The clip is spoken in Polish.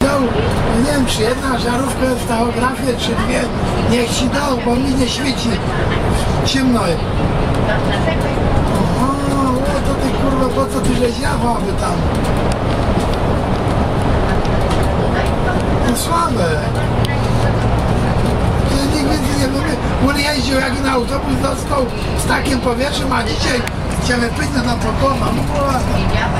dał, nie wiem, czy jedna żarówka w tachografię, czy dwie, niech ci dał, bo mi nie świeci. Ciemno jest. O, o, to ty kurwa, po co ty żeś jechał tam? To słabe. Ja nikt nie lubię. On jeździł jak na autobus dostał z takim powietrzem, a dzisiaj chciałem pytać na pokowa. Dobra.